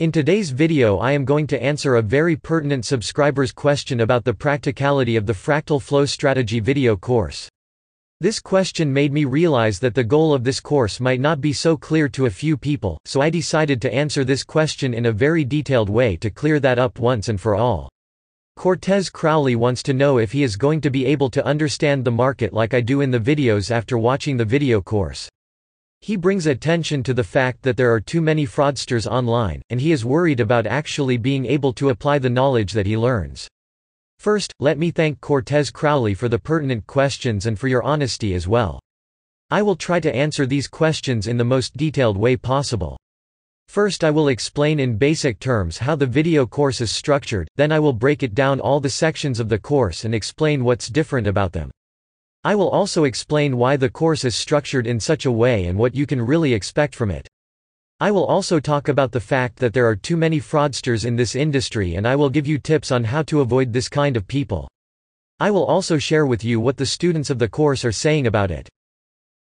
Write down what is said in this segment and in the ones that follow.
In today's video I am going to answer a very pertinent subscriber's question about the practicality of the Fractal Flow Strategy video course. This question made me realize that the goal of this course might not be so clear to a few people, so I decided to answer this question in a very detailed way to clear that up once and for all. Cortez Crowley wants to know if he is going to be able to understand the market like I do in the videos after watching the video course. He brings attention to the fact that there are too many fraudsters online, and he is worried about actually being able to apply the knowledge that he learns. First, let me thank Cortez Crowley for the pertinent questions and for your honesty as well. I will try to answer these questions in the most detailed way possible. First I will explain in basic terms how the video course is structured, then I will break it down all the sections of the course and explain what's different about them. I will also explain why the course is structured in such a way and what you can really expect from it. I will also talk about the fact that there are too many fraudsters in this industry and I will give you tips on how to avoid this kind of people. I will also share with you what the students of the course are saying about it.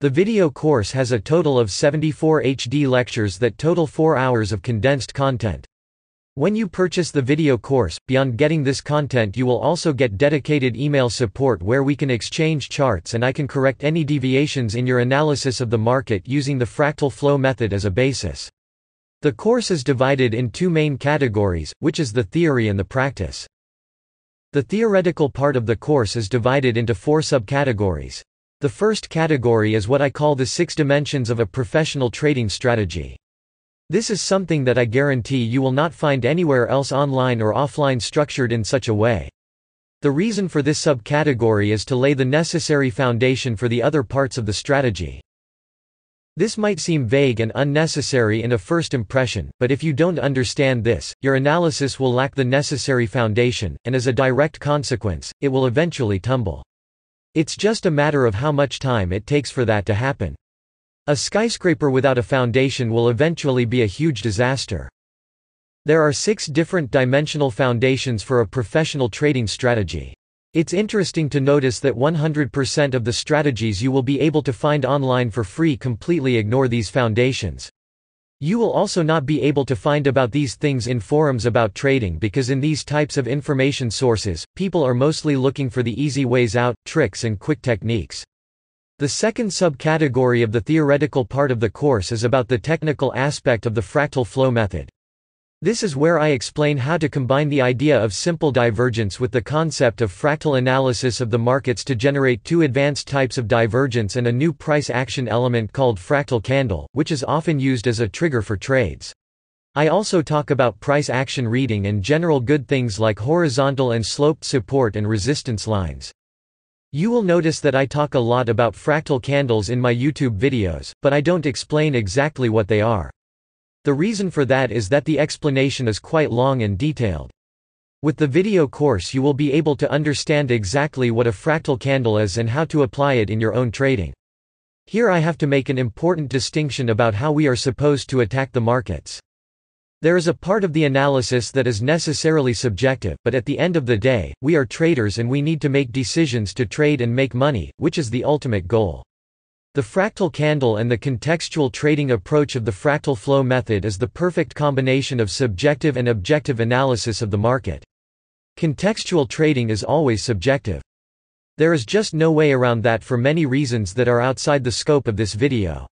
The video course has a total of 74 HD lectures that total 4 hours of condensed content. When you purchase the video course, beyond getting this content you will also get dedicated email support where we can exchange charts and I can correct any deviations in your analysis of the market using the fractal flow method as a basis. The course is divided in two main categories, which is the theory and the practice. The theoretical part of the course is divided into four subcategories. The first category is what I call the six dimensions of a professional trading strategy. This is something that I guarantee you will not find anywhere else online or offline structured in such a way. The reason for this subcategory is to lay the necessary foundation for the other parts of the strategy. This might seem vague and unnecessary in a first impression, but if you don't understand this, your analysis will lack the necessary foundation, and as a direct consequence, it will eventually tumble. It's just a matter of how much time it takes for that to happen. A skyscraper without a foundation will eventually be a huge disaster. There are six different dimensional foundations for a professional trading strategy. It's interesting to notice that 100% of the strategies you will be able to find online for free completely ignore these foundations. You will also not be able to find about these things in forums about trading because in these types of information sources, people are mostly looking for the easy ways out, tricks and quick techniques. The second subcategory of the theoretical part of the course is about the technical aspect of the fractal flow method. This is where I explain how to combine the idea of simple divergence with the concept of fractal analysis of the markets to generate two advanced types of divergence and a new price action element called fractal candle, which is often used as a trigger for trades. I also talk about price action reading and general good things like horizontal and sloped support and resistance lines. You will notice that I talk a lot about fractal candles in my YouTube videos, but I don't explain exactly what they are. The reason for that is that the explanation is quite long and detailed. With the video course you will be able to understand exactly what a fractal candle is and how to apply it in your own trading. Here I have to make an important distinction about how we are supposed to attack the markets. There is a part of the analysis that is necessarily subjective, but at the end of the day, we are traders and we need to make decisions to trade and make money, which is the ultimate goal. The fractal candle and the contextual trading approach of the fractal flow method is the perfect combination of subjective and objective analysis of the market. Contextual trading is always subjective. There is just no way around that for many reasons that are outside the scope of this video.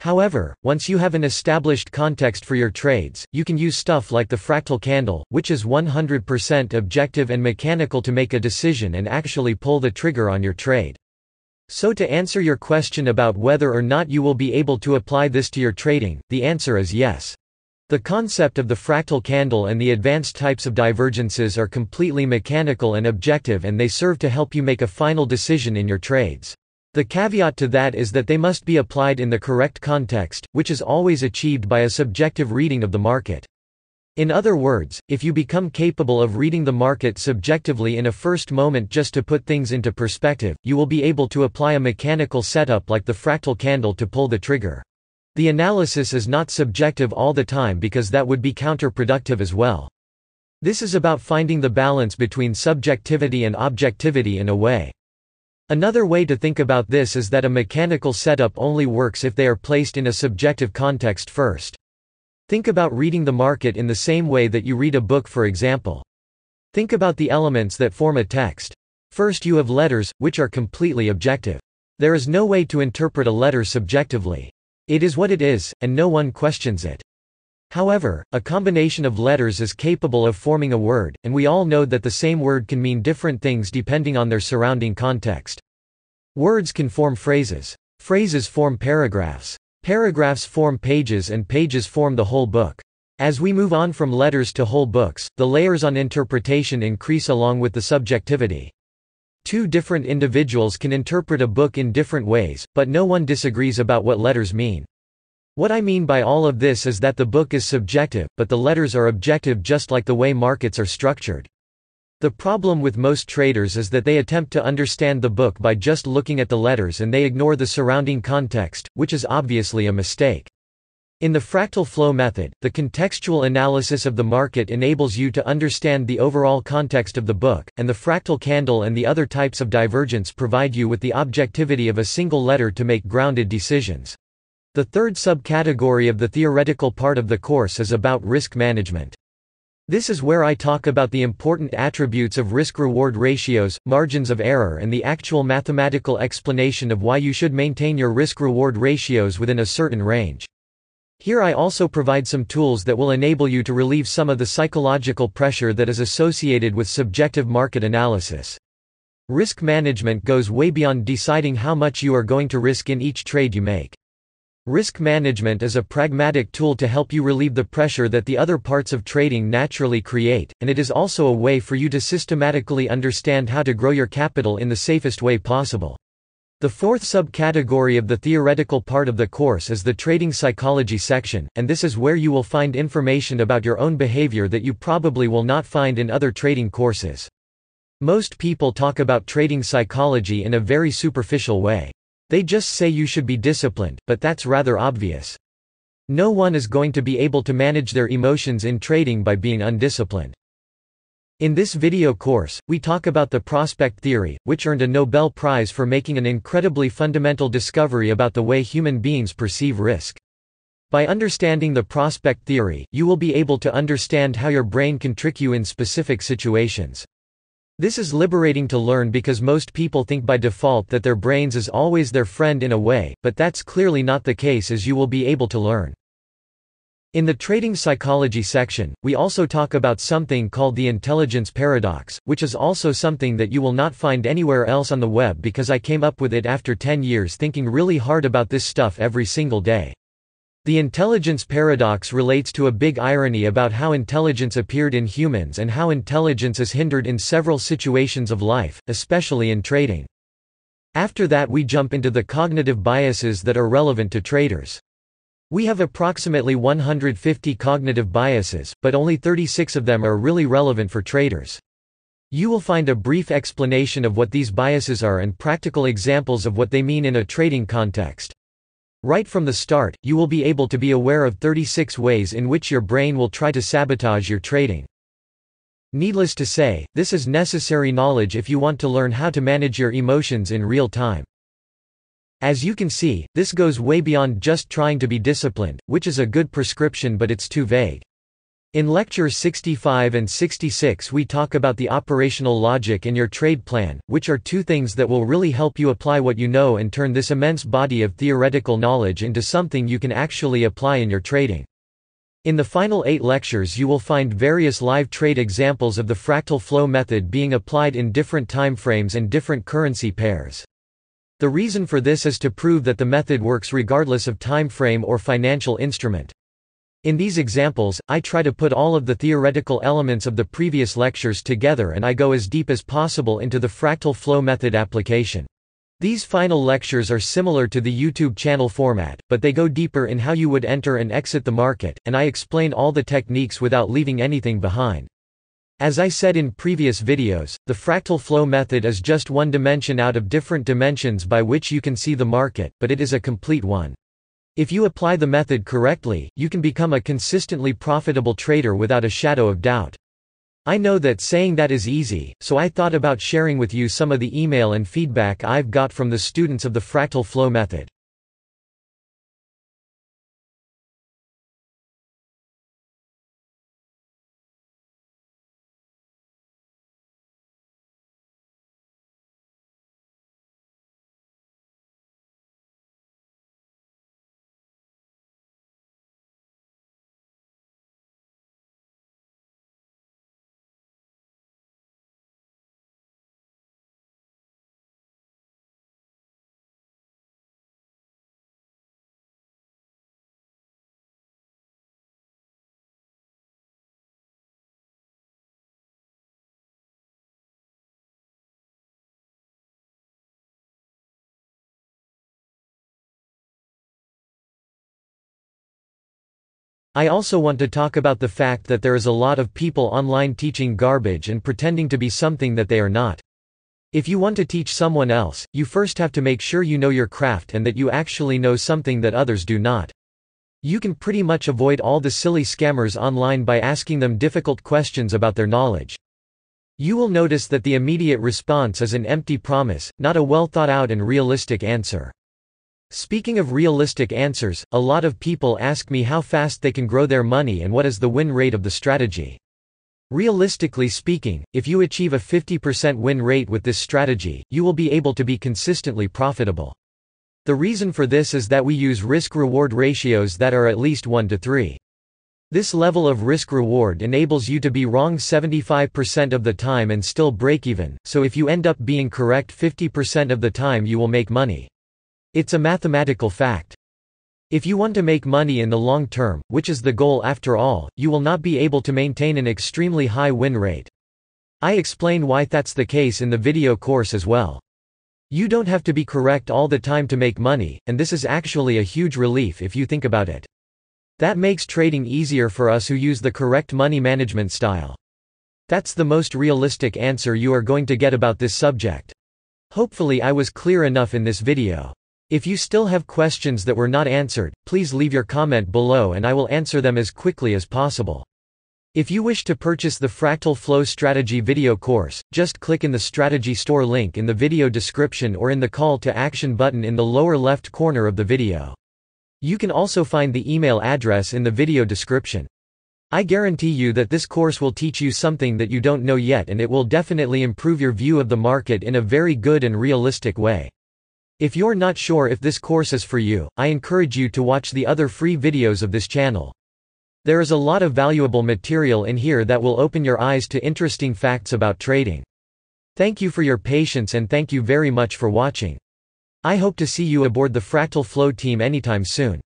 However, once you have an established context for your trades, you can use stuff like the fractal candle, which is 100% objective and mechanical to make a decision and actually pull the trigger on your trade. So to answer your question about whether or not you will be able to apply this to your trading, the answer is yes. The concept of the fractal candle and the advanced types of divergences are completely mechanical and objective and they serve to help you make a final decision in your trades. The caveat to that is that they must be applied in the correct context, which is always achieved by a subjective reading of the market. In other words, if you become capable of reading the market subjectively in a first moment just to put things into perspective, you will be able to apply a mechanical setup like the fractal candle to pull the trigger. The analysis is not subjective all the time because that would be counterproductive as well. This is about finding the balance between subjectivity and objectivity in a way. Another way to think about this is that a mechanical setup only works if they are placed in a subjective context first. Think about reading the market in the same way that you read a book for example. Think about the elements that form a text. First you have letters, which are completely objective. There is no way to interpret a letter subjectively. It is what it is, and no one questions it. However, a combination of letters is capable of forming a word, and we all know that the same word can mean different things depending on their surrounding context. Words can form phrases. Phrases form paragraphs. Paragraphs form pages and pages form the whole book. As we move on from letters to whole books, the layers on interpretation increase along with the subjectivity. Two different individuals can interpret a book in different ways, but no one disagrees about what letters mean. What I mean by all of this is that the book is subjective, but the letters are objective just like the way markets are structured. The problem with most traders is that they attempt to understand the book by just looking at the letters and they ignore the surrounding context, which is obviously a mistake. In the fractal flow method, the contextual analysis of the market enables you to understand the overall context of the book, and the fractal candle and the other types of divergence provide you with the objectivity of a single letter to make grounded decisions. The third subcategory of the theoretical part of the course is about risk management. This is where I talk about the important attributes of risk-reward ratios, margins of error and the actual mathematical explanation of why you should maintain your risk-reward ratios within a certain range. Here I also provide some tools that will enable you to relieve some of the psychological pressure that is associated with subjective market analysis. Risk management goes way beyond deciding how much you are going to risk in each trade you make. Risk management is a pragmatic tool to help you relieve the pressure that the other parts of trading naturally create, and it is also a way for you to systematically understand how to grow your capital in the safest way possible. The fourth subcategory of the theoretical part of the course is the trading psychology section, and this is where you will find information about your own behavior that you probably will not find in other trading courses. Most people talk about trading psychology in a very superficial way. They just say you should be disciplined, but that's rather obvious. No one is going to be able to manage their emotions in trading by being undisciplined. In this video course, we talk about the prospect theory, which earned a Nobel Prize for making an incredibly fundamental discovery about the way human beings perceive risk. By understanding the prospect theory, you will be able to understand how your brain can trick you in specific situations. This is liberating to learn because most people think by default that their brains is always their friend in a way, but that's clearly not the case as you will be able to learn. In the trading psychology section, we also talk about something called the intelligence paradox, which is also something that you will not find anywhere else on the web because I came up with it after 10 years thinking really hard about this stuff every single day. The intelligence paradox relates to a big irony about how intelligence appeared in humans and how intelligence is hindered in several situations of life, especially in trading. After that we jump into the cognitive biases that are relevant to traders. We have approximately 150 cognitive biases, but only 36 of them are really relevant for traders. You will find a brief explanation of what these biases are and practical examples of what they mean in a trading context. Right from the start, you will be able to be aware of 36 ways in which your brain will try to sabotage your trading. Needless to say, this is necessary knowledge if you want to learn how to manage your emotions in real time. As you can see, this goes way beyond just trying to be disciplined, which is a good prescription but it's too vague. In lectures 65 and 66 we talk about the operational logic in your trade plan, which are two things that will really help you apply what you know and turn this immense body of theoretical knowledge into something you can actually apply in your trading. In the final eight lectures you will find various live trade examples of the fractal flow method being applied in different time frames and different currency pairs. The reason for this is to prove that the method works regardless of time frame or financial instrument. In these examples, I try to put all of the theoretical elements of the previous lectures together and I go as deep as possible into the fractal flow method application. These final lectures are similar to the YouTube channel format, but they go deeper in how you would enter and exit the market, and I explain all the techniques without leaving anything behind. As I said in previous videos, the fractal flow method is just one dimension out of different dimensions by which you can see the market, but it is a complete one. If you apply the method correctly, you can become a consistently profitable trader without a shadow of doubt. I know that saying that is easy, so I thought about sharing with you some of the email and feedback I've got from the students of the fractal flow method. I also want to talk about the fact that there is a lot of people online teaching garbage and pretending to be something that they are not. If you want to teach someone else, you first have to make sure you know your craft and that you actually know something that others do not. You can pretty much avoid all the silly scammers online by asking them difficult questions about their knowledge. You will notice that the immediate response is an empty promise, not a well thought out and realistic answer. Speaking of realistic answers, a lot of people ask me how fast they can grow their money and what is the win rate of the strategy. Realistically speaking, if you achieve a 50% win rate with this strategy, you will be able to be consistently profitable. The reason for this is that we use risk-reward ratios that are at least 1 to 3. This level of risk-reward enables you to be wrong 75% of the time and still break even, so if you end up being correct 50% of the time you will make money. It's a mathematical fact. If you want to make money in the long term, which is the goal after all, you will not be able to maintain an extremely high win rate. I explain why that's the case in the video course as well. You don't have to be correct all the time to make money, and this is actually a huge relief if you think about it. That makes trading easier for us who use the correct money management style. That's the most realistic answer you are going to get about this subject. Hopefully I was clear enough in this video. If you still have questions that were not answered, please leave your comment below and I will answer them as quickly as possible. If you wish to purchase the Fractal Flow Strategy video course, just click in the Strategy Store link in the video description or in the Call to Action button in the lower left corner of the video. You can also find the email address in the video description. I guarantee you that this course will teach you something that you don't know yet and it will definitely improve your view of the market in a very good and realistic way. If you're not sure if this course is for you, I encourage you to watch the other free videos of this channel. There is a lot of valuable material in here that will open your eyes to interesting facts about trading. Thank you for your patience and thank you very much for watching. I hope to see you aboard the Fractal Flow team anytime soon.